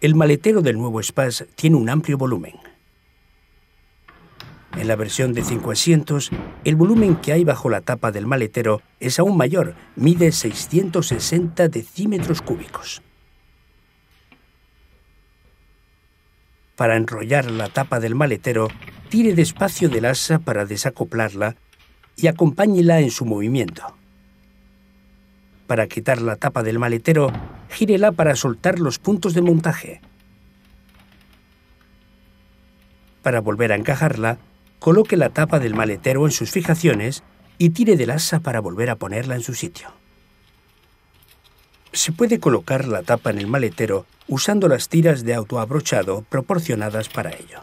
El maletero del nuevo Spas tiene un amplio volumen. En la versión de cinco asientos, el volumen que hay bajo la tapa del maletero es aún mayor, mide 660 decímetros cúbicos. Para enrollar la tapa del maletero, tire despacio del asa para desacoplarla y acompáñela en su movimiento. Para quitar la tapa del maletero, gírela para soltar los puntos de montaje. Para volver a encajarla, coloque la tapa del maletero en sus fijaciones y tire del asa para volver a ponerla en su sitio. Se puede colocar la tapa en el maletero usando las tiras de autoabrochado proporcionadas para ello.